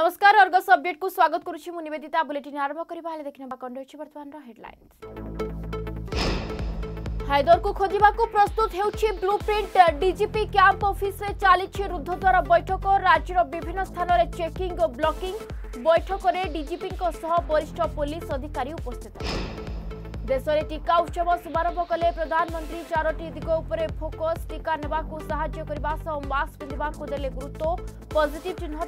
নমস্কার অর্গস অপডেটকু স্বাগত করুছি মু নিবেদিতা বুলেটিন আরম্ভ করিবা হলে দেখি নেবা কোন রয়েছে বর্তমানর হেডলাইন্স হায়দরকু খোঁজিবাকু প্রস্তুত হেউছি ব্লুপ্রিন্ট ডিজিপি ক্যাম্প অফিসে চালিছে রুদ্ধদ্বার বৈঠক রাজ্যর বিভিন্ন স্থানরে চেকিং ও ব্লকিং বৈঠকরে ডিজিপিঙ্ক সহ বরিষ্ঠ পুলিশ অধিকারী উপস্থিত देश में टीका उत्सव शुभारंभ कले प्रधानमंत्री चारो दिग फोकस टीका ने साक पिंधा को दे गुत्व पजिट चिन्ह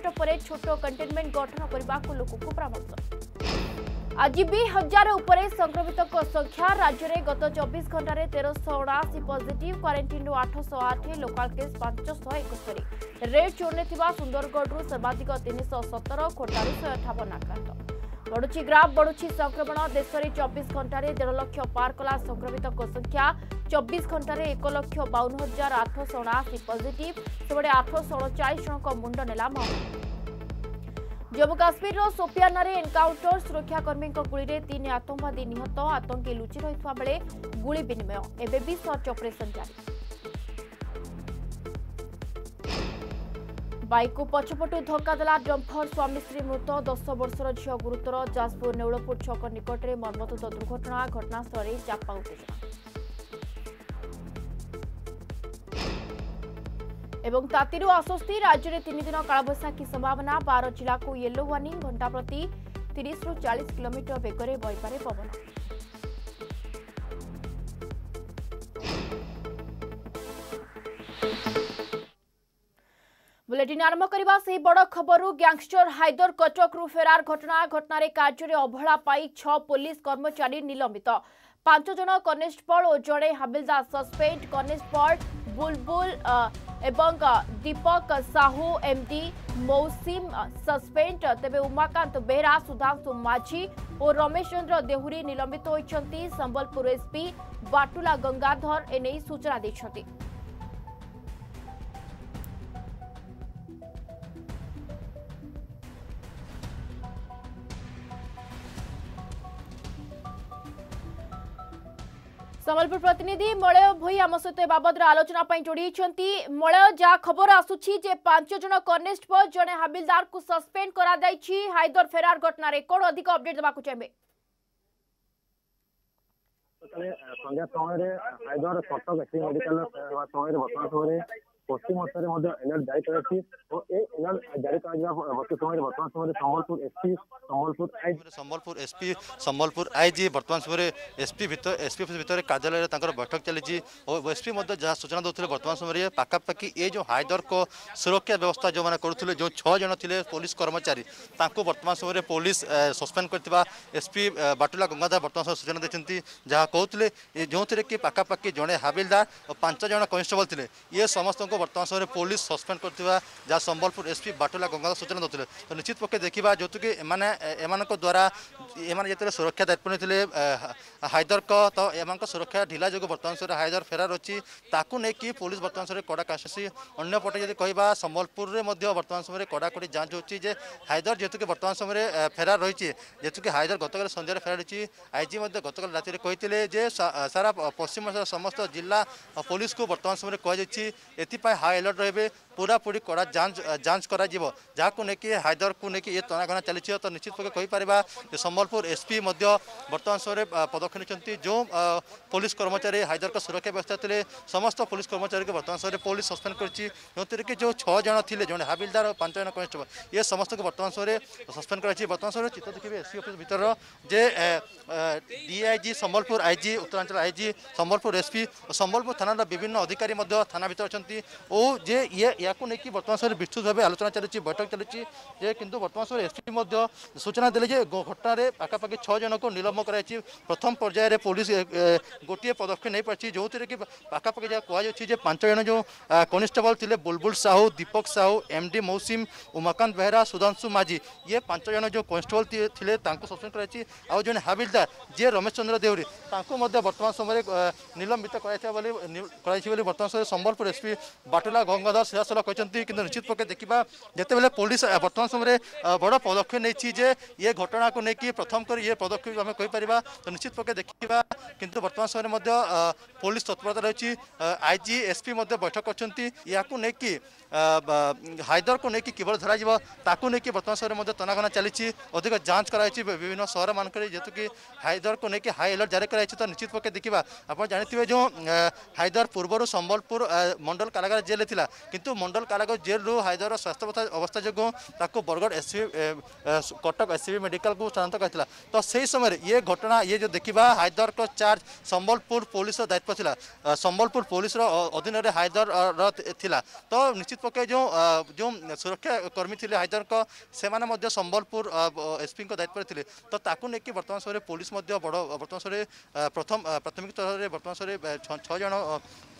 छोट कंटेनमेंट गठन करने को लोक परामर्श आज भी हजार उपर संक्रमित संख्या राज्य में गत चौबीस घंटे तेरह अणाशी पजिट क्वारेटीन आठश आठ लोकाल केस पांच एकस्तरी रेड जोन सुंदरगढ़ सर्वाधिक तीन शह सतर खोर्धार शहे अठावन आक्रांत ବଢ଼ୁଛି ଗ୍ରାଫ୍ ବଢ଼ୁଛି ସଂକ୍ରମଣ ଦେଶରେ ଚବିଶ ଘଣ୍ଟାରେ ଦେଢ଼ ଲକ୍ଷ ପାର କଲା ସଂକ୍ରମିତଙ୍କ ସଂଖ୍ୟା ଚବିଶ ଘଣ୍ଟାରେ ଏକ ଲକ୍ଷ ବାଉନ ହଜାର ଆଠଶହ ଅଣାଅଶୀ ପଜିଟିଭ୍ ସେଭଳି ଆଠଶହ ଅଣଚାଳିଶ ଜଣଙ୍କ ମୁଣ୍ଡ ନେଲା ମହାମାରୀ জম্মু কাশ্মীরর সোপিয়ানারে এনকাউন্টর সুরক্ষাকর্মীঙ্ গুড়িরে তিন আতঙ্কবাদী নিহত আতঙ্কী লুচি রয়েছে বেড়ে গুড়ি বিনিময় এবে বি সর্চ অপরেসন জারি ବାଇକ୍କୁ ପଛପଟୁ ଧକ୍କା ଦେଲା ଡମ୍ଫର ସ୍ୱାମୀ ସ୍ତ୍ରୀ ମୃତ ଦଶ ବର୍ଷର ଝିଅ ଗୁରୁତର ଯାଜପୁର ନେଉଳପୁର ଛକ ନିକଟରେ ମର୍ମନ୍ତୁଦ ଦୁର୍ଘଟଣା ଘଟଣାସ୍ଥଳରେ ଚାପା ଉତ୍ତେଜନା ଏବଂ ତାତିରୁ ଆଶ୍ୱସ୍ତି ରାଜ୍ୟରେ ତିନି ଦିନ କାଳବୈଶାଖୀ ସମ୍ଭାବନା ବାର ଜିଲ୍ଲାକୁ ୟେଲୋ ୱାର୍ଣ୍ଣିଂ ଘଣ୍ଟା ପ୍ରତି ତିରିଶରୁ ଚାଳିଶ କିଲୋମିଟର ବେଗରେ ବହିପାରେ ପବନ बुलेटिन आरंभ करवा से बड़ खबर ग्यांगस्टर हाइदर कटकू फेरार घटना घटन कार्य अवहेला छ पुलिस कर्मचारी निलंबित पांच जन कनेबल और जड़े हाबिलदार सस्पेंड कनेबल बुलबुल एवं दीपक साहू एमडी मौसिम सस्पेंड तेरे उमाकांत बेहरा सुधांशु माझी और रमेश चंद्र देहरी निलंबित होती संबलपुर एसपी बाटुला गंगाधर एने सूचना देखते সম্বলপুর প্রতিনিধি মলয় ভই আম সহ এ বাবদর আলোচনা যোড়ি মলয় যা খবর আসুছি যে পাঁচ জন কনস্টেবল জনে হাবিলদার সসপেন্ড করা যাইছি হাইদর ফেরার ঘটনার কোণ অধিক অপডেট দেওয়া চাইবে সন্ধ্যা সময় হাইদর কটক এসি মেডিকাল সেবা সময় বর্তমান সময় पश्चिम अंचल जारी कर संबलपुर एसपी संबलपुर आईजी बर्तमान समय एसपी भितर एसपी अफिस भितर कार्यालय बैठक चली एसपी जहाँ सूचना दूसरे बर्तमान समय पाखापाखि ये जो हाइदर को सुरक्षा व्यवस्था जो मैंने करुले जो छः जन थे पुलिस कर्मचारी बर्तमान समय पुलिस सस्पेड कर एसपी बाटुला गंगाधर बर्तमान समय सूचना देखते जहाँ कहते जो थे कि पाखापाखि जड़े हाविलदार और पांचज कनेटेबल थे ये समस्त বর্তমান সময় পুলিশ সসপেন্ড করতে যা সম্বলপুর এসপি বাটুলা গঙ্গা সূচনা দেলে তো নিশ্চিত পক্ষে দেখা যেহেতুকি এমানে এমানক দ্বারা এমানে যেত সুরক্ষা দায়িত্ব নিয়ে হায়দরক তো এমান সুরক্ষা ঢিলা যোগ বর্তমান সময় হায়দর ফেরার অছি তাকে নিয়ে পুলিশ বর্তমান সময় কড়া কাশুছি অন্যপটে যদি কহা সম্বলপুরে বর্তমান সময় কড়াকড়ি যাঞ্চ হচ্ছে যে হায়দর যেহেতুকি বর্তমান সময় ফেরার রয়েছে যেহেতুকি হায়দর গতকাল সন্ধ্যায় ফেরার হয়েছে আইজি গতকাল রাতে কে যে সারা পশ্চিমবঙ্গের সমস্ত জেলা পুলিশকে বর্তমান সময় কুযাই এতে পায় হাই এলাৰ্ট ৰহে পুরাপুরি কড়া ଯାଞ୍ଚ ଯାଞ୍ଚ କରାଯିବ ଯାହାକୁ ନେଇକି ହାଇଦରକୁ ନେଇକି ଏ ତଣାଗଣା ଚାଲିଛି ତ ନିଶ୍ଚିତ ପକ୍ଷେ କହିପାରିବା ଯେ ସମ୍ବଲପୁର ଏସ୍ପି ମଧ୍ୟ ବର୍ତ୍ତମାନ ସମୟରେ ପଦକ୍ଷେପ ନେଇଛନ୍ତି ଯେଉଁ ପୋଲିସ କର୍ମଚାରୀ ହାଇଦରଙ୍କ ସୁରକ୍ଷା ବ୍ୟବସ୍ଥା ଥିଲେ ସମସ୍ତ ପୋଲିସ କର୍ମଚାରୀଙ୍କୁ ବର୍ତ୍ତମାନ ସମୟରେ ପୋଲିସ ସସ୍ପେଣ୍ଡ କରିଛି ଯେଉଁଥିରେ କି ଯେଉଁ ଛଅ ଜଣ ଥିଲେ ଜଣେ ହାବିଲଦାର ଆଉ ପାଞ୍ଚ ଜଣ କନେଷ୍ଟବଳ ଏ ସମସ୍ତଙ୍କୁ ବର୍ତ୍ତମାନ ସମୟରେ ସସ୍ପେଣ୍ଡ କରାଯାଇଛି ବର୍ତ୍ତମାନ ସମୟରେ ଚିତ୍ର ଦେଖିବେ ଏସ୍ପି ଅଫିସ ଭିତରର ଯେ ডিআইজি সম্বলপুর আইজি উত্তরাঞ্চল আইজি সম্বলপুর এসপি সম্বলপুর থানার বিভিন্ন অধিকারী মধ্য থানা ভিতরে অনেক ও যে ইয়ে ইয়াকু নেই বর্তমান সময় বিস্তৃত ভাবে আলোচনা চালুছি বৈঠক চালুছি যে কিন্তু বর্তমান সময় এসপি মধ্য সূচনা দেলে যে ঘটনার পাখাপাখি ছ জনক নিলম্ব করা প্রথম পর্যায়ে পুলিশ গোটিয়ে পদক্ষেপ নেই পারছি যে কি পাখাপাখি যা কুযাচ্ছে যে পাঁচ জন যে কনস্টেবল লে বুলবুল সাহু দীপক সাহু এম ডি মৌসিম উমাকান্ত বেহরা সুধাংশু মাঝি ইয়ে পাঁচ জন যে কনস্টেবল লে তাঁকু সসপেন্ড করা আউ জন হাবিলদার যে রমেশ চন্দ্র দেউরী তাঁকু বর্তমান সময় নিলম্বিত করা করা বলে বর্তমান সময় সম্বলপুর এসপি বাটুলা গঙ্গাধর সিরাজ फसल कहते निश्चित पक्ष देखा जिते बार पुलिस बर्तमान समय बड़ पदक्षेप नहीं ये घटना को लेकिन प्रथम कर ये पदक्षेप आम कहीपर तो निश्चित पक्ष देखा कि बर्तमान समय पुलिस तत्परता रही आई आईजी एसपी बैठक करके हाइदर को लेकिन किभ धर बर्तमान समय तनाघना चली अधिक जांच कर विभिन्न सहर मानक जेहतु कि हाइदर को लेकिन हाई अलर्ट जारी कराई तो निश्चित पक्ष देखा आप जानते हैं जो हाइदर पूर्व संबलपुर मंडल कारागार जेल थी कितु ମଣ୍ଡଳ କାରାଗାର ଜେଲ୍ରୁ ହାଇଦର ସ୍ୱାସ୍ଥ୍ୟ ଅବସ୍ଥା ଯୋଗୁଁ ତାକୁ ବରଗଡ଼ ଏସ୍ସିବି କଟକ ଏସ୍ସିବି ମେଡ଼ିକାଲକୁ ସ୍ଥାନାନ୍ତର କରିଥିଲା ତ ସେହି ସମୟରେ ଇଏ ଘଟଣା ଇଏ ଯେଉଁ ଦେଖିବା ହାଇଦରଙ୍କ ଚାର୍ଜ ସମ୍ବଲପୁର ପୋଲିସର ଦାୟିତ୍ୱ ଥିଲା ସମ୍ବଲପୁର ପୋଲିସର ଅଧୀନରେ ହାଇଦରର ଥିଲା ତ ନିଶ୍ଚିତ ପକ୍ଷେ ଯେଉଁ ଯେଉଁ ସୁରକ୍ଷା କର୍ମୀ ଥିଲେ ହାଇଦରଙ୍କ ସେମାନେ ମଧ୍ୟ ସମ୍ବଲପୁର ଏସ୍ପିଙ୍କ ଦାୟିତ୍ୱରେ ଥିଲେ ତ ତାକୁ ନେଇକି ବର୍ତ୍ତମାନ ସମୟରେ ପୋଲିସ ମଧ୍ୟ ବଡ଼ ବର୍ତ୍ତମାନ ସମୟରେ ପ୍ରଥମ ପ୍ରାଥମିକ ସ୍ତରରେ ବର୍ତ୍ତମାନ ସମୟରେ ଛଅ ଜଣ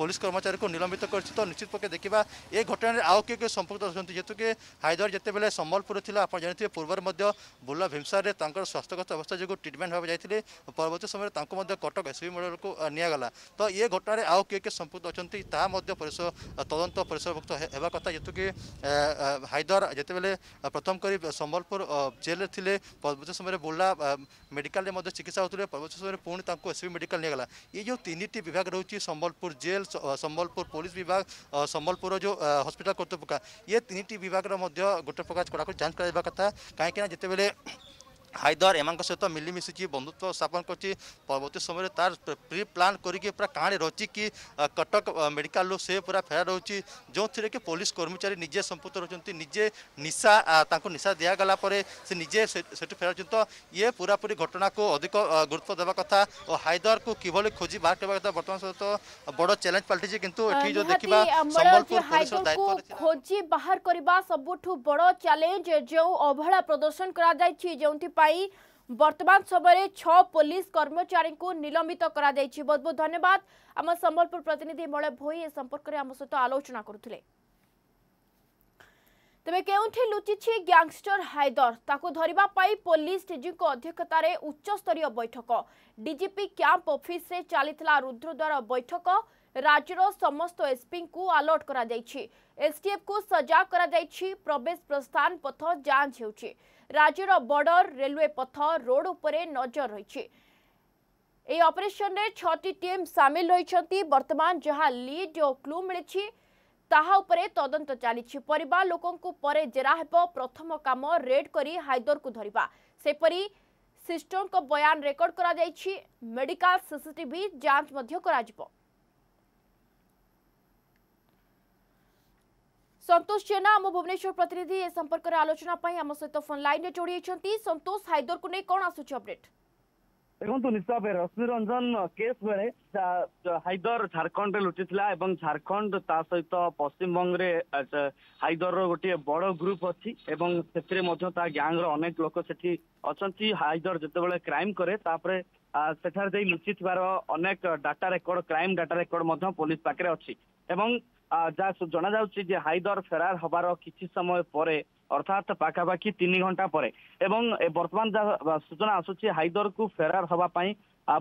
ପୋଲିସ କର୍ମଚାରୀଙ୍କୁ ନିଲମ୍ବିତ କରିଛି ତ ନିଶ୍ଚିତ ପକ୍ଷେ ଦେଖିବା ଏ ঘটনার আও কে কে সম্পৃক্ত অনেক যেহেতুকি হায়দর যেতবে সম্বলপুর লা আপনার জাঁথিবে পূর্বর বুর্লা ভীমসারে তাঁর স্বাস্থ্যগত অবস্থা যোগ ট্রিটমেন্ট ভাবে যাই পরবর্তী সময় তাঁর কটক এসবি মূলক নিগলা তো এ ঘটনার আও কে কে সম্পৃক্ত অনেক তাহা তদন্ত পরিসরভুক্ত হওয়া কথা যেহেতুকি হায়দর যেতবে প্রথম করে সম্বলপুর জেলে লে পরবর্তী সময় বুর্লা মেডিকালে চিকিৎসা হোলে পরবর্তী সময় পুঁ তাঁর এসবি মেডিকাল নিগলা এই যে তিনটি বিভাগ রয়েছে সম্বলপুর জেল সম্বলপুর পুলিশ বিভাগ সম্বলপুর যে ହସ୍ପିଟାଲ କର୍ତ୍ତୃପକ୍ଷ ଇଏ ତିନିଟି ବିଭାଗର ମଧ୍ୟ ଗୋଟେ ପ୍ରକାର କଡ଼ାକଡ଼ି ଯାଞ୍ଚ କରାଯିବା କଥା କାହିଁକିନା ଯେତେବେଳେ হায়দর এমান সহ মিলিমিশি বন্ধুত্ব স্থাপন করছি পরবর্তী সময় তার প্রি প্লান করি পুরা কাহাণী রয়েছে কি কটক মেডিকাল সে পুরা ফেরা রয়েছে যে কি পুলিশ কর্মচারী নিজে সম্পৃক্ত রয়েছেন নিজে নিশা তাঁকু নিশা দিগলা পরে সে নিজে সেটু ফেরা তো ইয়ে পুরাপুরি ঘটনাকে অধিক গুরুত্ব দেওয়া কথা ও হায়দরকে কিভাবে খোঁজি বাহার করা কথা বর্তমান সহ বড় চ্যালেঞ্জ পাল্টিছে কিন্তু এটি যে দেখা সম্বলপুর পুলিশর দায়িত্ব খোঁজি বাহার করা সবুঠ বড় চ্যালেঞ্জ যে অবহেলা প্রদর্শন করা যাই যে পাই বর্তমান সময়ে ছ পুলিশ কর্মচারী নিলম্বিত করা যাইছি বহুত বহুত ধন্যবাদ আমার সম্বলপুর প্রতিনিধি মলয় ভোই এ সম্পর্কের আমার সহ আলোচনা করুলে তবে কেউঠি লুচিছি গ্যাংস্টর হায়দর তাকে ধরা পুলিশ ডিজি অধ্যক্ষতার উচ্চস্তরীয় বৈঠক ডিজিপি ক্যাম্প অফিসে চাল রুদ্রদ্বার বৈঠক রাজ্যর সমস্ত এসপি আলর্ট করা এসটিএফ কু সজাগ করা প্রবেশ প্রস্থান পথ যাঞ্চ হচ্ছে राज्य बॉर्डर रेलवे पथ रोड उपरे नजर रही अपरेसन छम सामिल रही बर्तमान जहाँ लीड और क्लू मिली तदंत चली पर लोकों जेरा हे प्रथम कम रेड कर हाइदर को धरवा सेपरी सिस्टर बयान रेकर्ड कर मेडिका सीसीटी जांच ସନ୍ତୋଷ ଜେନା ଆମ ଭୁବନେଶ୍ୱର ପ୍ରତିନିଧି ଏ ସମ୍ପର୍କରେ ଆଲୋଚନା ପାଇଁ ଆମ ସହିତ ଫୋନ୍ ଲାଇନ୍ରେ ଯୋଡ଼ି ହୋଇଛନ୍ତି ସନ୍ତୋଷ ହାଇଦରକୁ ନେଇ କ'ଣ ଆସୁଛି ଅପଡେଟ୍ ଦେଖନ୍ତୁ ନିଶ୍ଚୟ ରଶ୍ମି ରଞ୍ଜନ କେସ୍ ବେଳେ ହାଇଦର ଝାରଖଣ୍ଡରେ ଲୁଚିଥିଲା ଏବଂ ଝାରଖଣ୍ଡ ତା ସହିତ ପଶ୍ଚିମବଙ୍ଗରେ ହାଇଦରର ଗୋଟିଏ ବଡ ଗ୍ରୁପ ଅଛି ଏବଂ ସେଥିରେ ମଧ୍ୟ ତା ଗ୍ୟାଙ୍ଗର ଅନେକ ଲୋକ ସେଠି ଅଛନ୍ତି ହାଇଦର ଯେତେବେଳେ କ୍ରାଇମ କରେ ତାପରେ ସେଠାରେ ଯାଇ ଲୁଚିଥିବାର ଅନେକ data record crime data record ମଧ୍ୟ ପୋଲିସ ପାଖରେ ଅଛି ଏବଂ ଯାହା ଜଣାଯାଉଛି ଯେ ହାଇଦର ଫେରାର ହବାର କିଛି ସମୟ ପରେ অর্থাৎ পাখাপাখি তিন ঘন্টা পরে এবং বর্তমান যা সূচনা আসুচি হাইদরকু ফেরার হওয়া পাই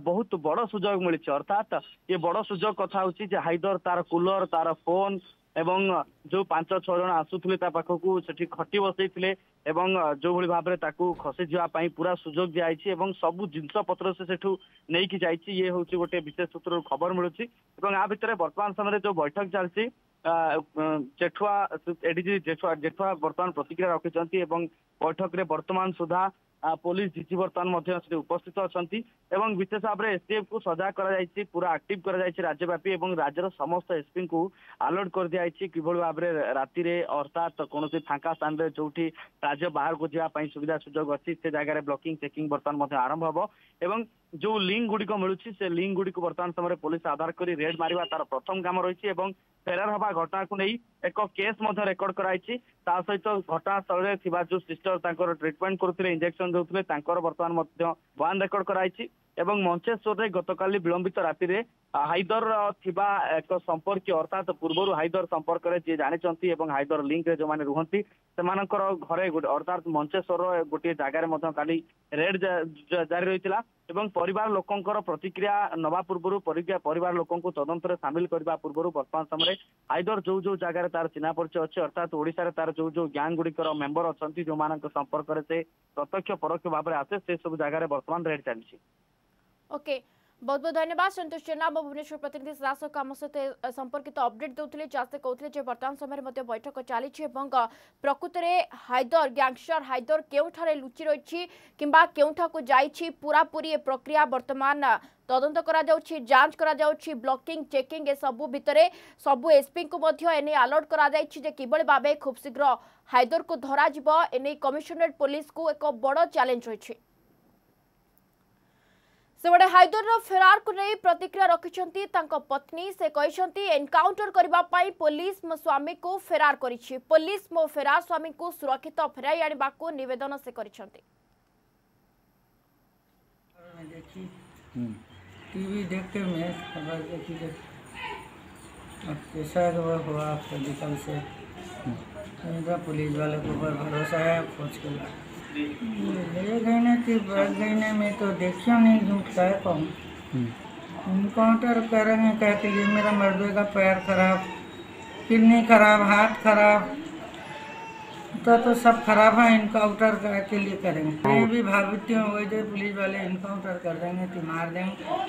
বহুত বড় সুযোগ মিলিছে অর্থাৎ এ বড় সুযোগ কথা হচ্ছে যে হাইদর তার কুলর তার ফোন ଏବଂ ଯୋଉ ପାଞ୍ଚ ଛଅ ଜଣ ଆସୁଥିଲେ ତା ପାଖକୁ ସେଠି ଖଟି ବସେଇଥିଲେ ଏବଂ ଯୋଉଭଳି ଭାବରେ ତାକୁ ଖସିଯିବା ପାଇଁ ପୁରା ସୁଯୋଗ ଦିଆଯାଇଛି ଏବଂ ସବୁ ଜିନିଷ ପତ୍ର ସେ ସେଠୁ ନେଇକି ଯାଇଛି ଇଏ ହେଉଛି ଗୋଟେ ବିଶେଷ ସୂତ୍ରରୁ ଖବର ମିଳୁଛି ଏବଂ ଆ ଭିତରେ ବର୍ତ୍ତମାନ ସମୟରେ ଯୋଉ ବୈଠକ ଚାଲିଛି ଜେଠୁଆ ଏଡିଜି ଜେଠୁଆ ଜେଠୁଆ ବର୍ତ୍ତମାନ ପ୍ରତିକ୍ରିୟା ରଖିଛନ୍ତି ଏବଂ ବୈଠକରେ ବର୍ତ୍ତମାନ ସୁଦ୍ଧା ପୋଲିସ ଡିଜି ବର୍ତ୍ତମାନ ମଧ୍ୟ ସେଠି ଉପସ୍ଥିତ ଅଛନ୍ତି ଏବଂ ବିଶେଷ ଭାବରେ ଏସ୍ଟିଏଫ୍ କୁ ସଜାଗ କରାଯାଇଛି ପୁରା ଆକ୍ଟିଭ କରାଯାଇଛି ରାଜ୍ୟବ୍ୟାପୀ ଏବଂ ରାଜ୍ୟର ସମସ୍ତ ଏସ୍ପିଙ୍କୁ ଆଲର୍ଟ କରିଦିଆଯାଇଛି କିଭଳି ଭାବରେ ରାତିରେ ଅର୍ଥାତ୍ କୌଣସି ଫାଙ୍କା ସ୍ଥାନରେ ଯୋଉଠି ରାଜ୍ୟ ବାହାରକୁ ଯିବା ପାଇଁ ସୁବିଧା ସୁଯୋଗ ଅଛି ସେ ଜାଗାରେ ବ୍ଲକିଂ ଚେକିଂ ବର୍ତ୍ତମାନ ମଧ୍ୟ ଆରମ୍ଭ ହେବ ଏବଂ ଯୋଉ ଲିଙ୍କ ଗୁଡିକ ମିଳୁଛି ସେ ଲିଙ୍କ ଗୁଡିକୁ ବର୍ତ୍ତମାନ ସମୟରେ ପୋଲିସ ଆଧାର କରି ରେଡ୍ ମାରିବା ତାର ପ୍ରଥମ କାମ ରହିଛି ଏବଂ ଫେରାର ହେବା ଘଟଣାକୁ ନେଇ ଏକ କେସ୍ ମଧ୍ୟ ରେକର୍ଡ କରାଯାଇଛି ତା ସହିତ ଘଟଣାସ୍ଥଳରେ ଥିବା ଯୋଉ ସିଷ୍ଟର ତାଙ୍କର ଟ୍ରିଟମେଣ୍ଟ କରୁଥିଲେ ଇଞ୍ଜେକ୍ସନ ଦେଉଥିଲେ ତାଙ୍କର ବର୍ତ୍ତମାନ ମଧ୍ୟ ବୟାନ ରେକର୍ଡ କରାଯାଇଛି ଏବଂ ମଞ୍ଚେଶ୍ୱରରେ ଗତକାଲି ବିଳମ୍ବିତ ରାତିରେ ହାଇଦର ଥିବା ଏକ ସମ୍ପର୍କୀୟ ଅର୍ଥାତ ପୂର୍ବରୁ ହାଇଦର ସମ୍ପର୍କରେ ଯିଏ ଜାଣିଛନ୍ତି ଏବଂ ହାଇଦର ଲିଙ୍କରେ ଯେଉଁମାନେ ରୁହନ୍ତି ସେମାନଙ୍କର ଘରେ ଅର୍ଥାତ ମଞ୍ଚେଶ୍ୱରର ଗୋଟିଏ ଜାଗାରେ ମଧ୍ୟ କାଲି ରେଡ୍ ଜାରି ରହିଥିଲା ଏବଂ ପରିବାର ଲୋକଙ୍କର ପ୍ରତିକ୍ରିୟା ନବା ପୂର୍ବରୁ ପରିବାର ଲୋକଙ୍କୁ ତଦନ୍ତରେ ସାମିଲ କରିବା ପୂର୍ବରୁ ବର୍ତ୍ତମାନ ସମୟରେ ଆଇଦର ଯୋଉ ଯୋଉ ଜାଗାରେ ତାର ଚିହ୍ନା ପରିଚୟ ଅଛି ଅର୍ଥାତ୍ ଓଡ଼ିଶାରେ ତାର ଯୋଉ ଯୋଉ ଗ୍ୟାଙ୍ଗ ଗୁଡିକର ମେମ୍ବର ଅଛନ୍ତି ଯୋଉମାନଙ୍କ ସମ୍ପର୍କରେ ସେ ପ୍ରତ୍ୟକ୍ଷ ପରୋକ୍ଷ ଭାବରେ ଆସେ ସେ ସବୁ ଜାଗାରେ ବର୍ତ୍ତମାନ ରେଡ୍ ଚାଲିଛି ଓକେ ବହୁତ ବହୁତ ଧନ୍ୟବାଦ ସନ୍ତୋଷ ଜେନା ଆମ ଭୁବନେଶ୍ୱର ପ୍ରତିନିଧି ଦାସ କାମ ସହିତ ସମ୍ପର୍କିତ ଅପଡେଟ୍ ଦେଉଥିଲେ ଯାହାସେ କହୁଥିଲେ ଯେ ବର୍ତ୍ତମାନ ସମୟରେ ମଧ୍ୟ ବୈଠକ ଚାଲିଛି ଏବଂ ପ୍ରକୃତରେ ହାଇଦର ଗ୍ୟାଙ୍ଗଷ୍ଟର ହାଇଦର କେଉଁଠାରେ ଲୁଚି ରହିଛି କିମ୍ବା କେଉଁଠାକୁ ଯାଇଛି ପୁରାପୁରି ଏ ପ୍ରକ୍ରିୟା ବର୍ତ୍ତମାନ তদন্ত করা যাচ্ছে যাঞ্চ করা যাচ্ছে ব্লকিং চেকিং এসবু ভিতরে সবু এসপি মধ্য এনে আলর্ট করা যাই যে কিভাবে ভাবে খুব শীঘ্র হায়দরকু ধরা যাব এনে কমিশনরেট পুলিশকু এক বড় চ্যালেঞ্জ রয়েছে सेबे हाइदर फेरार को नहीं प्रतिक्रिया रखिंट पत्नी से कहते एनकाउंटर करने पुलिस मो स्वामी को फेरार कर पुलिस मो फेरार स्वामी को सुरक्षित फेर आवेदन से कर ले गहना थी बड़ गहना में तो देखियो नहीं झूठ पाऊँ है कौन इनकाउंटर करेंगे कहते ये मेरा मर्दे का पैर खराब किडनी खराब हाथ खराब तो तो सब खराब है इनकाउंटर के लिए करेंगे मैं हाँ। भी भावित हुए जो पुलिस वाले इनकाउंटर कर देंगे कि मार देंगे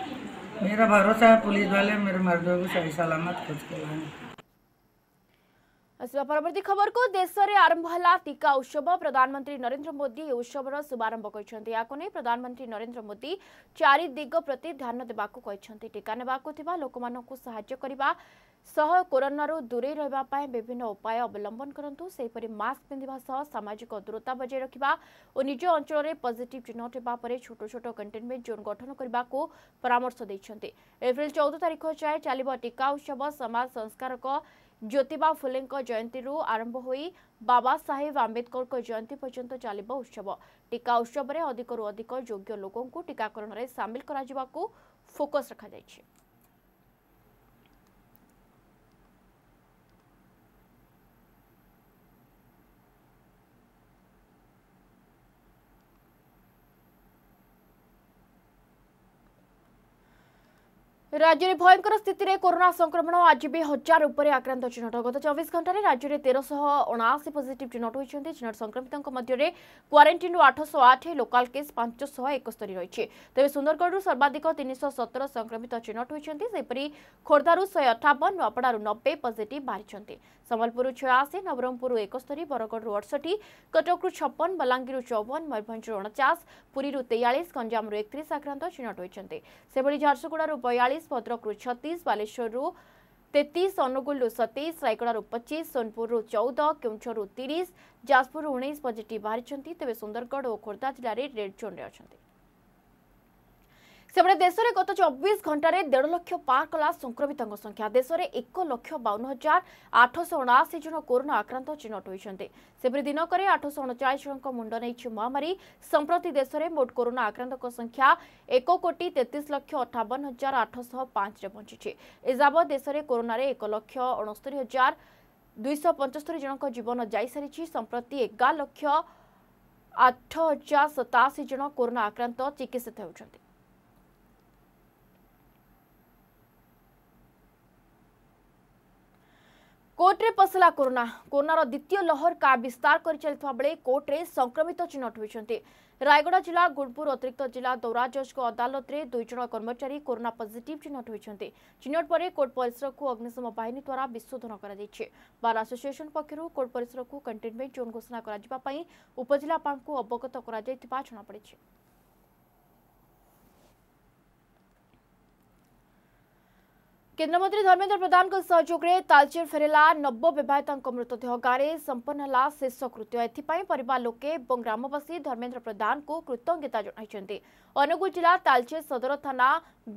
मेरा भरोसा है पुलिस वाले मेरे मर्दों को सही सलामत कुछ के लाएंगे आसवा खबर को देश में आरंभ है टीका उत्सव प्रधानमंत्री नरेंद्र मोदी उत्सव शुभारंभ कर प्रधानमंत्री नरेंद्र मोदी चारि दिग प्रति ध्यान देवाक टीका ने लोक साोनु दूरे रही विभिन्न उपाय अवलंबन कर सामाजिक दूरता बजाय रखा और निज अंचल पजिट चिन्ह छोट छोट कंटेनमेंट जोन गठन करने को परामर्श देते एप्रिल चौदह तारीख जाए चलो टीका उत्सव समाज संस्कार জ্যোতিবা ফুলেঙ্ক জয়ন্তীরু আরম্ভ হয়ে বাবা সাহেব আম্বেদকরଙ୍କ জয়ন্তী পর্যন্ত চালিব উৎসব টিকা উৎসবরে অধিকରୁ ଅଧିକ যোগ্য ଲୋକଙ୍କୁ ଟିକାକରଣରେ ସାମିଲ କରାଯିବାକୁ ଫୋକସ୍ ରଖାଯାଇଛି রাজ্যের ভয়ঙ্কর স্থিতিরে করোনা সংক্রমণ আজ বি হাজার উপরে আক্রান্ত চিহ্নট গত চবিশ ঘণ্টায় রাজ্যের তেরশহ অনাশি পজিটিভ চিহ্নট হয়েছেন চিহ্নট সংক্রমিত মধ্যে কোয়ারেটিন্রু আটশহ আঠ লোকাল কেস পাঁচশহ একস্তরি রয়েছে তবে সুন্দরগড় সর্বাধিক তিনশহ সতের সংক্রমিত চিহ্নট হয়েছেন সেপরি খোর্ধার শহে অঠাবন নয়াপড়ার নবে পজিটিভ বাহারি সম্বলপুর ছয়াশি নবরঙ্গপুর একস্তরি বরগড় অড়ষটি কটকর ছপন বলাঙ্গীর চৌবন ময়ূরভঞ্জ অণচাশ পুরী তেয়াশ গঞ্জামু একত্রিশ আক্রান্ত চিহ্নট হয়েছেন সেভাবে ঝারসুগুড়ার বয়াশ भद्रकु छ बार तेत्तिस अनुगुल्र सतैस सोनपुर पचिस सोनपुरु चौध केुथरु तिरि जाजपुर उन्नाइस पजिट बान्दरगढ खोर्धा रेड़ जोन अहिले সেপটে দেশের গত চব্বিশ ঘণ্টার দেড় লক্ষ পার কলা সংক্রমিত সংখ্যা দেশের এক লক্ষ বাউন হাজার আঠশ অনাশি জন করোনা আক্রান্ত চিহ্নট হয়েছেন সেপরি দিনকরে আঠশ অণচাশ জনক মুন্ড নেইছে মহামারী সম্প্রতি দেশের মোট করোনা আক্রান্ত সংখ্যা এক কোটি তেত্রিশ লক্ষ অঠাবন হাজার আঠশ পাঁচে পঞ্চিছে এ যাবৎ দেশের করোনার এক লক্ষ অণস্তরি হাজার ଦୁଇଶହ ପଞ୍ଚସ୍ତରୀ ଜଣଙ୍କ ଜୀବନ ଯାଇସାରିଛି ସମ୍ପ୍ରତି ଏଗାର ଲକ୍ଷ ଆଠ ହଜାର ସତାଅଶୀ ଜଣ କରୋନା ଆକ୍ରାନ୍ତ ଚିକିତ୍ସିତ ହେଉଛନ୍ତି কোর্টে পশিলা করোনা করোনার দ্বিতীয় লহরকা বিস্তার করে চাল বেড়ে কোর্টে সংক্রমিত চিহ্নট হয়েছেন রায়গড়া জেলা গুণপুর অতিরিক্ত জেলা দৌরা জজক আদালতরে দুইজন কর্মচারী করোনা পজিটিভ চিহ্নট হয়েছেন চিহ্নট পরে কোর্ট পরিসরক অগ্নিশম বাহিনী দ্বারা বিশোধন করা বার আসোসিয়েসন পক্ষ কোর্ট পরিসরক কন্টেনমেন্ট জোন ঘোষণা করা উপজেলাপাল অবগত করা জনাপড়ি केन्द्रमंत्री धर्मेन्द्र प्रधान सहयोग तालचेर फेरला नव बता मृतदेह गाँव संपन्न है शेषकृत्य एके ग्रामवासी धर्मेन्द्र प्रधान को कृतज्ञता जन अनुगु जिला तालचेर सदर थाना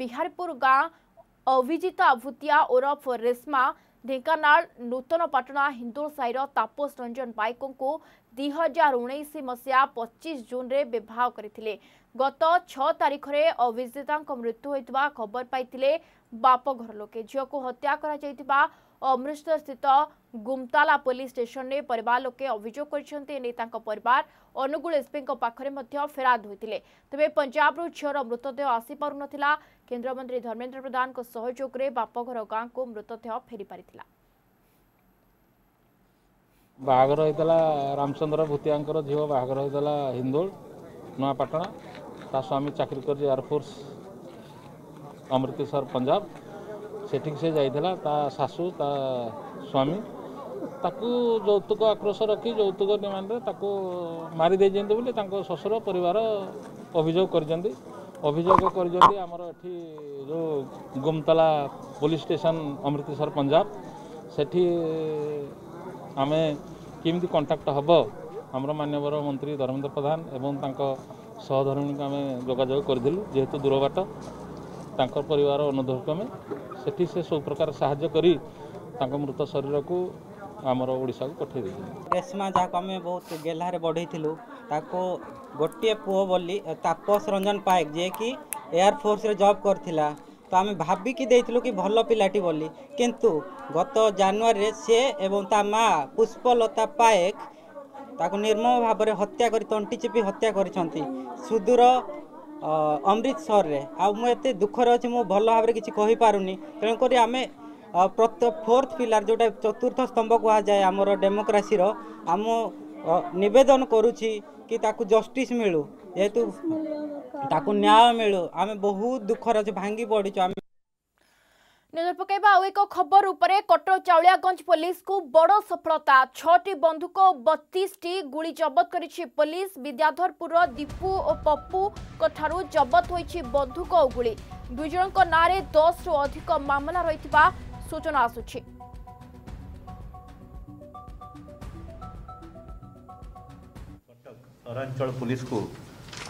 बिहारपुर गांव अभिजित आभुतिया ओरफ रेशमा ढेकाना नूतन पटना हिंदोल साईर तापस रंजन पाइक को दि हजार उन्नीस मसीहा पचीस जून में बहुत गत छ तारीख अभिजिता मृत्यु होबर पाई ବାପ ଘର ଲୋକେ ଝିଅକୁ ହତ୍ୟା କରାଯାଇଥିବା ଅମୃତସର ସ୍ଥିତ ଗୁମତାଲା ପୋଲିସ ଷ୍ଟେସନରେ ପରିବାର ଲୋକେ ଅଭିଯୋଗ କରିଛନ୍ତି ଏନେଇ ତାଙ୍କ ପରିବାର ଅନୁଗୁଳ ଏସ୍ପିଙ୍କ ପାଖରେ ମଧ୍ୟ ଫେରାଦ ହୋଇଥିଲେ ତେବେ ପଞ୍ଜାବରୁ ଝିଅର ମୃତଦେହ ଆସିପାରୁନଥିଲା କେନ୍ଦ୍ରମନ୍ତ୍ରୀ ଧର୍ମେନ୍ଦ୍ର ପ୍ରଧାନଙ୍କ ସହଯୋଗରେ ବାପଘର ଗାଁକୁ ମୃତଦେହ ଫେରିପାରିଥିଲା ବାହାଘର ହୋଇଥିଲା ରାମଚନ୍ଦ୍ର ଭୂତିଆଙ୍କର ଝିଅ ବାହାଘର ହୋଇଥିଲା ହିନ୍ଦୋଳ ନୂଆପାଟଣା ତା ସ୍ୱାମୀ ଚାକିରି କରି ଏୟାରଫୋର୍ସ অমৃতসর পঞ্জাব ସେଠିକି ସେ ଯାଇଥିଲା ତା ଶାଶୁ ତା ସ୍ୱାମୀ ତାକୁ ଯୌତୁକ ଆକ୍ରୋଶ ରଖି ଯୌତୁକ ଡିମାଣ୍ଡରେ ତାକୁ ମାରି ଦେଇଛନ୍ତି ବୋଲି ତାଙ୍କ ଶ୍ୱଶୁର ପରିବାର ଅଭିଯୋଗ କରିଛନ୍ତି ଅଭିଯୋଗ କରିଛନ୍ତି ଆମର ଏଠି ଯେଉଁ ଗୁମତଲା ପୋଲିସ ଷ୍ଟେସନ ଅମୃତସର ପଞ୍ଜାବ ସେଠି ଆମେ କେମିତି କଣ୍ଟାକ୍ଟ ହେବ ଆମର ମାନ୍ୟବର ମନ୍ତ୍ରୀ ଧର୍ମେନ୍ଦ୍ର ପ୍ରଧାନ ଏବଂ ତାଙ୍କ ସହଧର୍ମିଣୀଙ୍କୁ ଆମେ ଯୋଗାଯୋଗ କରିଥିଲୁ ଯେହେତୁ ଦୂର ବାଟ ତାଙ୍କ ପରିବାର ଅନୁରୋଧ କ୍ରମେ ସେଠି ସେ ସବୁ ପ୍ରକାର ସାହାଯ୍ୟ କରି ତାଙ୍କ ମୃତ ଶରୀରକୁ ଆମର ଓଡ଼ିଶାକୁ ପଠାଇ ଦେଇଛନ୍ତି ରେଶମା ଯାହାକୁ ଆମେ ବହୁତ ଗେହ୍ଲାରେ ବଢ଼େଇଥିଲୁ ତାକୁ ଗୋଟିଏ ପୁଅ ବୋଲି ତାପସ ରଞ୍ଜନ ପାୟକ ଯିଏକି ଏୟାରଫୋର୍ସରେ ଜବ୍ କରିଥିଲା ତ ଆମେ ଭାବିକି ଦେଇଥିଲୁ କି ଭଲ ପିଲାଟି ବୋଲି କିନ୍ତୁ ଗତ ଜାନୁଆରୀରେ ସେ ଏବଂ ତା ମା ପୁଷ୍ପଲତା ପାୟକ ତାକୁ ନିର୍ମମ ଭାବରେ ହତ୍ୟା କରି ତଣ୍ଟି ଚିପି ହତ୍ୟା କରିଛନ୍ତି ସୁଦୂର অমৃতসরের আতে দুঃখের অছি মু ভাল ভাবে কিছু কহিপারুনি তেমকরি আমি ফোর্থ পিলার যেটা চতুর্থ স্তম্ভ কুহযায়ে আমার ডেমোক্রাসির আমি নিবেদন করুছি কি তাকে জস্টিস মিলু যেহেতু তাকে ন্যায় মিলু আমি বহু দুঃখের অছি ভাঙ্গি পড়ছু আমি ନଜର ପକାଇବା ଆଉ ଏକ ଖବର ଉପରେ କଟକ ଚାଉଳିଆଗଞ୍ଜ ପୋଲିସକୁ ବଡ଼ ସଫଳତା ଛଅଟି ବନ୍ଧୁକ ଓ ବତିଶଟି ଗୁଳି ଜବତ କରିଛି ପୋଲିସ ବିଦ୍ୟାଧରପୁରର ଦୀପୁ ଓ ପପୁଙ୍କ ଠାରୁ ଜବତ ହୋଇଛି ବନ୍ଧୁକ ଓ ଗୁଳି ଦୁଇ ଜଣଙ୍କ ନାଁରେ ଦଶରୁ ଅଧିକ ମାମଲା ରହିଥିବା ସୂଚନା ଆସୁଛି ସହରାଞ୍ଚଳ ପୋଲିସକୁ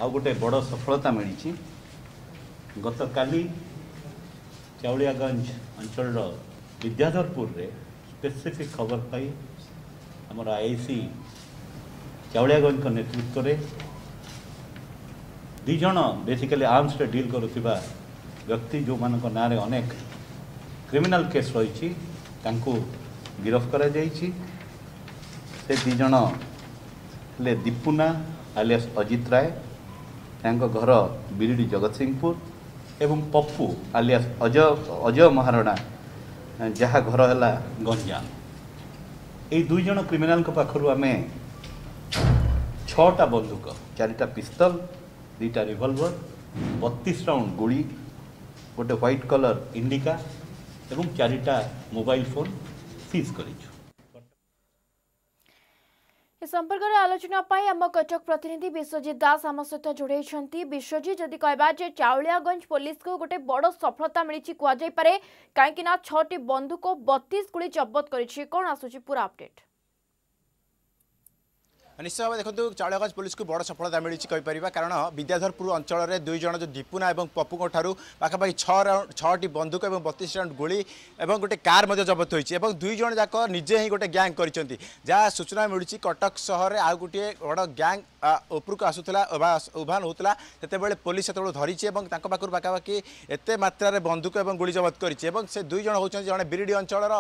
ଆଉ ଗୋଟେ ବଡ଼ ସଫଳତା ମିଳିଛି ଚାଉଳିଆଗଞ୍ଜ ଅଞ୍ଚଳର ବିଦ୍ୟାଧରପୁରରେ ସ୍ପେସିଫିକ୍ ଖବର ପାଇ ଆମର ଆଇସି ଚାଉଳିଆଗଞ୍ଜଙ୍କ ନେତୃତ୍ୱରେ ଦୁଇ ଜଣ ବେସିକାଲି ଆର୍ମସରେ ଡିଲ୍ କରୁଥିବା ବ୍ୟକ୍ତି ଯେଉଁମାନଙ୍କ ନାଁରେ ଅନେକ କ୍ରିମିନାଲ୍ କେସ୍ ରହିଛି ତାଙ୍କୁ ଗିରଫ କରାଯାଇଛି ସେ ଦୁଇ ଜଣ ହେଲେ ଦୀପୁନା ଆଲିଆସ୍ ଅଜିତ ରାୟ ତାଙ୍କ ଘର ବିରିଡ଼ି ଜଗତସିଂହପୁର ଏବଂ ପପୁ ଆଲିଆସ୍ ଅଜୟ ଅଜୟ ମହାରଣା ଯାହା ଘର ହେଲା ଗଞ୍ଜାମ ଏଇ ଦୁଇ ଜଣ କ୍ରିମିନାଲଙ୍କ ପାଖରୁ ଆମେ ଛଅଟା ବନ୍ଧୁକ ଚାରିଟା ପିସ୍ତଲ ଦୁଇଟା ରିଭଲଭର ବତିଶ ରାଉଣ୍ଡ ଗୁଳି ଗୋଟେ ହ୍ୱାଇଟ୍ କଲର୍ ଇଣ୍ଡିକା ଏବଂ ଚାରିଟା ମୋବାଇଲ ଫୋନ୍ ସିଜ୍ କରିଛୁ ଏ ସମ୍ପର୍କରେ ଆଲୋଚନା ପାଇଁ ଆମ କଟକ ପ୍ରତିନିଧି ବିଶ୍ୱଜିତ ଦାସ ଆମ ସହିତ ଯୋଡ଼ାଇଛନ୍ତି ବିଶ୍ୱଜିତ ଯଦି କହିବା ଯେ ଚାଉଳିଆଗଞ୍ଜ ପୋଲିସକୁ ଗୋଟେ ବଡ଼ ସଫଳତା ମିଳିଛି କୁହାଯାଇପାରେ କାହିଁକିନା ଛଅଟି ବନ୍ଧୁକ ବତିଶ ଗୁଳି ଜବତ କରିଛି କ'ଣ ଆସୁଛି ପୁରା ଅପଡେଟ୍ নিশ্চয় ভাবে দেখুন চাউলগঞ্জ পুলিশকে বড় সফলতা মিছে কইপারা কারণ বিদ্যাধরপুর অঞ্চলের দুই জন যে দীপুনা এবং পপুঙ্ঠার পাখাপাখি ছটি বন্ধুক এবং বতিশ রাউন্ড গুড়ি এবং গোটে কার জবত হয়েছে এবং দুই জন যাক নিজে হি গোটে গ্যাং করেছেন যা সূচনা মিলুছি কটক সহরে আউ গোটিয়ে বড় গ্যাং উপরক আসুলা বা উভান হোলা সেতবে পুলিশ সেতবে ধরিছে এবং তাঁর পাখু পাখাপাখি এত মাত্রার বন্ধুক এবং গুড়ি জবত করেছে এবং সে দুই জন হচ্ছেন জন বিড়ি অঞ্চলের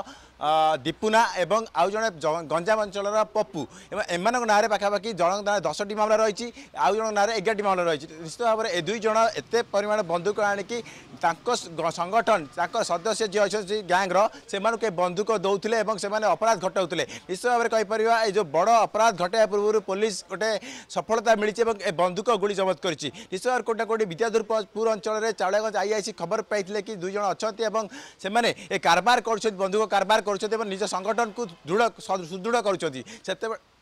ଦୀପୁନା ଏବଂ ଆଉ ଜଣେ ଗଞ୍ଜାମ ଅଞ୍ଚଳର ପପୁ ଏବଂ ଏମାନଙ୍କ ନାଁରେ ପାଖାପାଖି ଜଣଙ୍କ ନାଁରେ ଦଶଟି ମାମଲା ରହିଛି ଆଉ ଜଣଙ୍କ ନାଁରେ ଏଗାରଟି ମାମଲା ରହିଛି ନିଶ୍ଚିତ ଭାବରେ ଏ ଦୁଇ ଜଣ ଏତେ ପରିମାଣ ବନ୍ଧୁକ ଆଣିକି ତାଙ୍କ ସଂଗଠନ ତାଙ୍କ ସଦସ୍ୟ ଯିଏ ଅଛନ୍ତି ଗ୍ୟାଙ୍ଗର ସେମାନଙ୍କୁ ଏ ବନ୍ଧୁକ ଦେଉଥିଲେ ଏବଂ ସେମାନେ ଅପରାଧ ଘଟାଉଥିଲେ ନିଶ୍ଚିତ ଭାବରେ କହିପାରିବା ଏ ଯେଉଁ ବଡ଼ ଅପରାଧ ଘଟାଇବା ପୂର୍ବରୁ ପୋଲିସ ଗୋଟେ ସଫଳତା ମିଳିଛି ଏବଂ ଏ ବନ୍ଧୁକ ଗୁଳି ଜବତ କରିଛି ନିଶ୍ଚିତ ଭାବରେ କେଉଁଟା କେଉଁଠି ବିଦ୍ୟାଧୁରପୁର ଅଞ୍ଚଳରେ ଚାଉଳିଆଗଞ୍ଜ ଆଇଆଇସି ଖବର ପାଇଥିଲେ କି ଦୁଇ ଜଣ ଅଛନ୍ତି ଏବଂ ସେମାନେ ଏ କାରବାର କରୁଛନ୍ତି ବନ୍ଧୁକ କାରବାର କରୁଛନ୍ତି ଏବଂ ନିଜ ସଂଗଠନକୁ ଦୃଢ଼ ସୁଦୃଢ଼ କରୁଛନ୍ତି ସେତେବେଳେ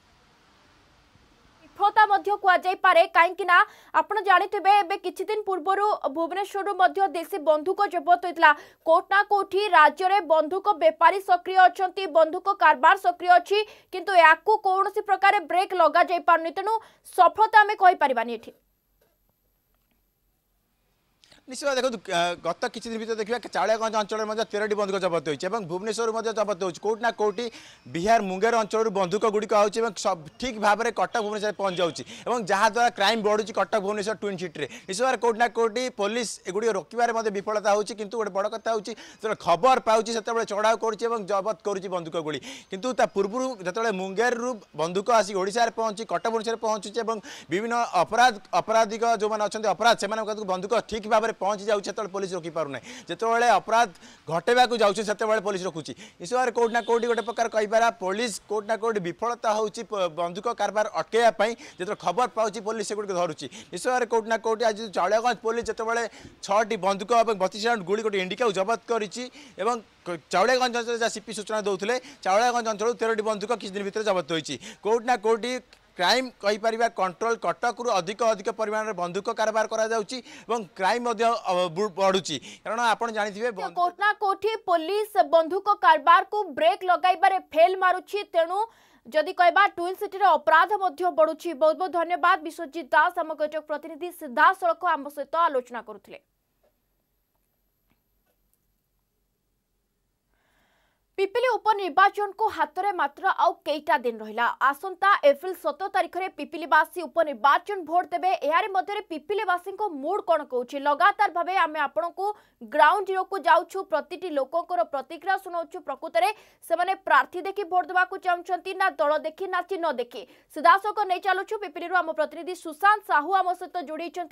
ବିଫଳତା ମଧ୍ୟ କୁହାଯାଇପାରେ କାହିଁକି ନା ଆପଣ ଜାଣିଥିବେ ଏବେ କିଛି ଦିନ ପୂର୍ବରୁ ଭୁବନେଶ୍ୱରରୁ ମଧ୍ୟ ଦେଶୀ ବନ୍ଧୁକ ଜବତ ହୋଇଥିଲା କୋଉଠି ନା କୋଉଠି ରାଜ୍ୟରେ ବନ୍ଧୁକ ବେପାରୀ ସକ୍ରିୟ ଅଛନ୍ତି ବନ୍ଧୁକ କାରବାର ସକ୍ରିୟ ଅଛି କିନ୍ତୁ ଏହାକୁ କୌଣସି ପ୍ରକାର ବ୍ରେକ୍ ଲଗାଯାଇପାରୁନି ତେଣୁ ସଫଳତା ଆମେ କହିପାରିବାନି ଏଠି নিশ্চিত দেখুন গত কিছুদিন ভিতরে দেখা চাড়িয়াগঞ্জ অঞ্চলের মধ্যে তেরোটি বন্ধুক জবত হয়েছে এবং ভুবনেশ্বর মধ্যে জবত হচ্ছে কোটি না কোটি বিহার মুঙ্গের অঞ্চলর বন্ধুক গুড়ি হচ্ছে এবং সব ঠিক ভাবে কটক ভুবনেশ্বর পৌঁছাচ্ছে এবং যাহাদ্বারা ক্রাইম বড়ুছে কটক ভুবনেশ্বর টুইন সিটিরে নিশ্চিত ভাবে কোটি না কোটি পুলিশ এগুড়ি রোকবার মধ্যে বিফলতা হচ্ছে কিন্তু গোটে বড় কথা হচ্ছে যেটা খবর পাচ্ছে সেতবে চড়াও করছে এবং জবত করছে বন্ধুক গুড়ি কিন্তু তা পূর্ব যেতবে মুঙ্গেরু বন্ধুক আসি ওড়শার পৌঁছি কটক ভুবনেশ্বর পৌঁছুছে এবং বিভিন্ন অপরাধ অপরাধিক যে অপরাধ সে বন্ধুক ঠিক ভাবে যেতবে পৌঁছি যাচ্ছে সেতবে পুলিশ রকিপারু না যেতবে অপরাধ ঘটাইবাকু যাচ্ছে সেতবে পুলিশ রখুছি এসবের কোটি না কোটি গোটে প্রকার কইপারা পুলিশ কোটি না কোটি বিফলতা হচ্ছে বন্ধুক কারবার অটকাইবা যেত খবর পাচ্ছি পুলিশ সেগুলি ধরুছি এসবের কোটি না কোটি আজ চাউলিয়াগঞ্জ পুলিশ যেতবে ছটি বন্ধুক এবং বতিশ রাউন্ড গুড়ি গোটে ইন্ডিকা জবত করেছি এবং চাউলিয়াগঞ্জ অঞ্চলে যা সিপি সূচনা দেউলে চাউলিয়াগঞ্জ অঞ্চল তেরোটি বন্ধুক কিছুদিন ভিতরে জবত হয়েছি কোটি না কোটি ক্রাইম কহিপারা কন্ট্রোল কটকর অধিক অধিক পরিমাণের বন্ধুক কারবার করা যাচ্ছে এবং ক্রাইম বড়ুচি কারণ আপনার জাঁথিবে কোটা কোটি পুলিশ বন্ধুক কারবার কু ব্রেক লগাইবার ফেল মারুছি তেণু যদি কহবা টুইন সিটির অপরাধ বড়ুছি বহুত বহুত ধন্যবাদ বিশ্বজিৎ দাস আম কটক প্রতিনিধি সিধাসলখ আম সহ আলোচনা করুলে পিপিলি উপনির্বাচনকু হাতরে মাত্র আউ কেইটা দিন রহিলা আসন্তা এপ্রিল সতের তারিখে পিপিলিবাসী উপনির্বাচন ভোট দেবে এর মধ্যে পিপিলিবাসী মুড কোণ কৌছি লগাতার ভাবে আমি আপনার গ্রাউন্ড জিরোকু যাচ্ছু প্রতিটি লোকর প্রতিক্রিয়া শুনাওছু প্রকৃতরে সেমানে প্রার্থী দেখি ভোট দেওয়া চাহুমান না দল দেখি না চিহ্ন দেখি সিধাসখ নেই চালুছু পিপিলি আম প্রতিনিধি সুশান্ত সাহু আম সহ যোড়াইছেন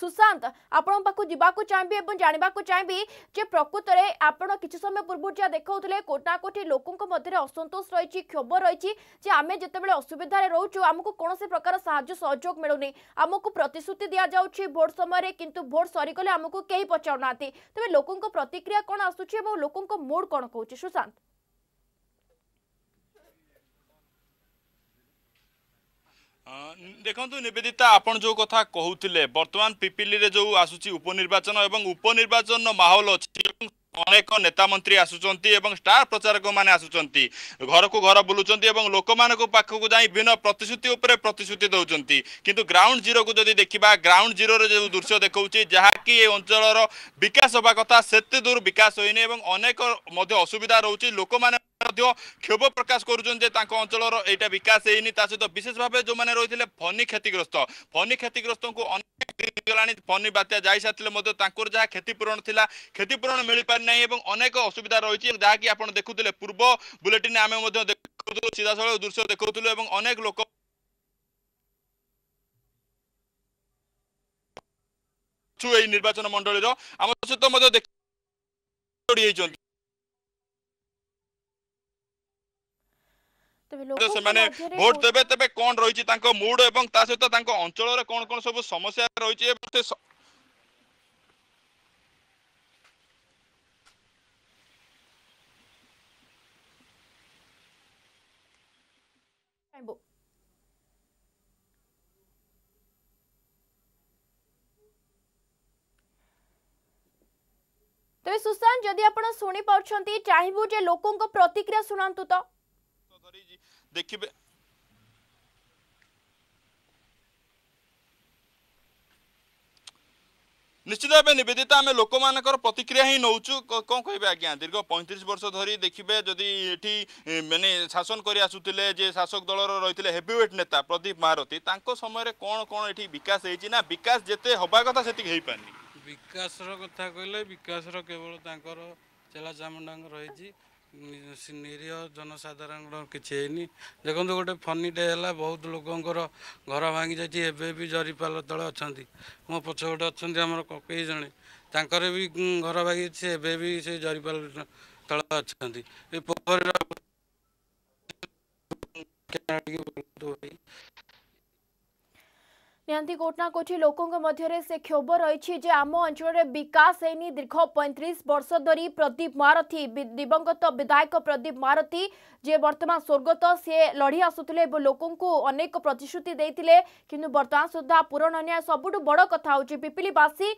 সুশান্ত আপনার পাখু যা চাহিবি এবং জাঁয়া চাহিবি যে প্রকৃতরে আপনার কিছু সময় পূর্ব যা দেখাউলে কোটা কোটি লোক মধ্যে অসন্তোষ রয়েছে ক্ষোভ রয়েছে যে আমি যেতবে অসুবিধার রোচু আমি কৌশি প্রকার সাহায্য সহযোগ মিলুনি আমি প্রতিশ্রুতি দিয়া যাচ্ছে ভোট সময় কিন্তু ভোট সরিগলে আমি কে পচাও না তবে লোক প্রতিক্রিয়া কম আসুচি এবং লোক মুড কম কৌছে সুশান্ত দেখন্তু নিবেদিতা আপন যে কথা কহুলে বর্তমান পিপিলি রে যে আসুচি উপনির্বাচন এবং উপনির্বাচন মাহল অছি ଅନେକ ନେତାମନ୍ତ୍ରୀ ଆସୁଛନ୍ତି ଏବଂ ଷ୍ଟାର ପ୍ରଚାରକମାନେ ଆସୁଛନ୍ତି ଘରକୁ ଘର ବୁଲୁଛନ୍ତି ଏବଂ ଲୋକମାନଙ୍କ ପାଖକୁ ଯାଇ ବିଭିନ୍ନ ପ୍ରତିଶ୍ରୁତି ଉପରେ ପ୍ରତିଶ୍ରୁତି ଦେଉଛନ୍ତି କିନ୍ତୁ ଗ୍ରାଉଣ୍ଡ ଜିରୋକୁ ଯଦି ଦେଖିବା ଗ୍ରାଉଣ୍ଡ ଜିରୋରେ ଯେଉଁ ଦୃଶ୍ୟ ଦେଖାଉଛି ଯାହାକି ଏ ଅଞ୍ଚଳର ବିକାଶ ହେବା କଥା ସେତେ ଦୂର ବିକାଶ ହୋଇନି ଏବଂ ଅନେକ ମଧ୍ୟ ଅସୁବିଧା ରହୁଛି ଲୋକମାନେ ମଧ୍ୟ କ୍ଷୋଭ ପ୍ରକାଶ କରୁଛନ୍ତି ଯେ ତାଙ୍କ ଅଞ୍ଚଳର ଏଇଟା ବିକାଶ ହେଇନି ତା ସହିତ ବିଶେଷ ଭାବେ ଯେଉଁମାନେ ରହିଥିଲେ ଫନି କ୍ଷତିଗ୍ରସ୍ତ ଫନି କ୍ଷତିଗ୍ରସ୍ତଙ୍କୁ ଅନେକ ହେଇଗଲାଣି ଫନି ବାତ୍ୟା ଯାଇସାରିଥିଲେ ମଧ୍ୟ ତାଙ୍କର ଯାହା କ୍ଷତିପୂରଣ ଥିଲା କ୍ଷତିପୂରଣ ମିଳିପାରିନାହିଁ ଏବଂ ଅନେକ ଅସୁବିଧା ରହିଛି ଯାହାକି ଆପଣ ଦେଖୁଥିଲେ ପୂର୍ବ ବୁଲେଟିନ୍ ଆମେ ମଧ୍ୟ ଦେଖୁଥିଲୁ ସିଧାସଳଖ ଦୃଶ୍ୟ ଦେଖାଉଥିଲୁ ଏବଂ ଅନେକ ଲୋକ ଏହି ନିର୍ବାଚନ ମଣ୍ଡଳୀର ଆମ ସହିତ ମଧ୍ୟ ଦେଖି ହୋଇଛନ୍ତି ସେମାନେ ଭୋଟ ଦେବେ ତେବେ କ'ଣ ରହିଛି ତାଙ୍କ ମୁଡ ଏବଂ ତା ସହିତ ତାଙ୍କ ଅଞ୍ଚଳରେ କ'ଣ କ'ଣ ସବୁ ସମସ୍ୟା ରହିଛି ଏବଂ ସେ ତେବେ ସୁଶାନ୍ତ ଯଦି ଆପଣ ଶୁଣିପାରୁଛନ୍ତି ଚାହିଁବୁ ଯେ ଲୋକଙ୍କ ପ୍ରତିକ୍ରିୟା ଶୁଣନ୍ତୁ ତ ଧରିଛି ଦେଖିବେ ନିଶ୍ଚିତ ଭାବେ ନିବେଦିତ ଆମେ ଲୋକମାନଙ୍କର ପ୍ରତିକ୍ରିୟା ହିଁ ନେଉଛୁ କ'ଣ କହିବେ ଆଜ୍ଞା ଦୀର୍ଘ ପଇଁତିରିଶ ବର୍ଷ ଧରି ଦେଖିବେ ଯଦି ଏଠି ମାନେ ଶାସନ କରି ଆସୁଥିଲେ ଯେ ଶାସକ ଦଳର ରହିଥିଲେ ହେଭିୱେଟ୍ ନେତା ପ୍ରଦୀପ ମହାରଥୀ ତାଙ୍କ ସମୟରେ କ'ଣ କ'ଣ ଏଠି ବିକାଶ ହେଇଛି ନା ବିକାଶ ଯେତେ ହେବା କଥା ସେତିକି ହେଇପାରୁନି ବିକାଶର କଥା କହିଲେ ବିକାଶର କେବଳ ତାଙ୍କର ଚେଲା ଚାମୁଣ୍ଡାଙ୍କର ରହିଛି ନିରୀହ ଜନସାଧାରଣଙ୍କର କିଛି ହେଇନି ଦେଖନ୍ତୁ ଗୋଟେ ଫନିଟେ ହେଲା ବହୁତ ଲୋକଙ୍କର ଘର ଭାଙ୍ଗି ଯାଇଛି ଏବେ ବି ଜରିପାଲ ତଳେ ଅଛନ୍ତି ମୋ ପଛ ଗୋଟେ ଅଛନ୍ତି ଆମର କକେଇ ଜଣେ ତାଙ୍କର ବି ଘର ଭାଙ୍ଗି ଯାଇଛି ଏବେ ବି ସେ ଜରିପାଲ ତଳେ ଅଛନ୍ତି ଏ ପୋଖରୀର ନିହାତି କୋଟି ନା କୋଟି ଲୋକଙ୍କ ମଧ୍ୟରେ ସେ କ୍ଷୋଭ ରହିଛି ଯେ ଆମ ଅଞ୍ଚଳରେ ବିକାଶ ହେଇନି ଦୀର୍ଘ ପଇଁତିରିଶ ବର୍ଷ ଧରି ପ୍ରଦୀପ ମହାରଥୀ ଦିବଙ୍ଗତ ବିଧାୟକ ପ୍ରଦୀପ ମହାରଥୀ ଯିଏ ବର୍ତ୍ତମାନ ସ୍ୱର୍ଗତ ସିଏ ଲଢ଼ି ଆସୁଥିଲେ ଏବଂ ଲୋକଙ୍କୁ ଅନେକ ପ୍ରତିଶ୍ରୁତି ଦେଇଥିଲେ କିନ୍ତୁ ବର୍ତ୍ତମାନ ସୁଦ୍ଧା ପୂରଣ ଅନ୍ୟାୟ ସବୁଠୁ ବଡ଼ କଥା ହେଉଛି ପିପିଲିବାସୀ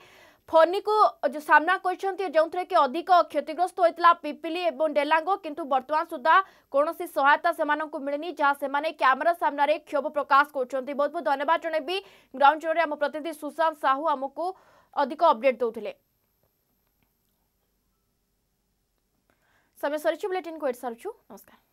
फोनी को जो सामना कर जो थे कि अधिक क्षतिग्रस्त होता पिपिली और डेलांगो किंतु वर्तमान सुधा कौन सहायता से मिलनी जहाँ से क्यमेरा सामने क्षोभ प्रकाश कर बहुत बहुत धन्यवाद जनबी ग्राउंड जोन प्रतिनिधि सुशांत साहू आमको अधिक अपडेट दौले समय सरचु बुलेटिन को सारू नमस्कार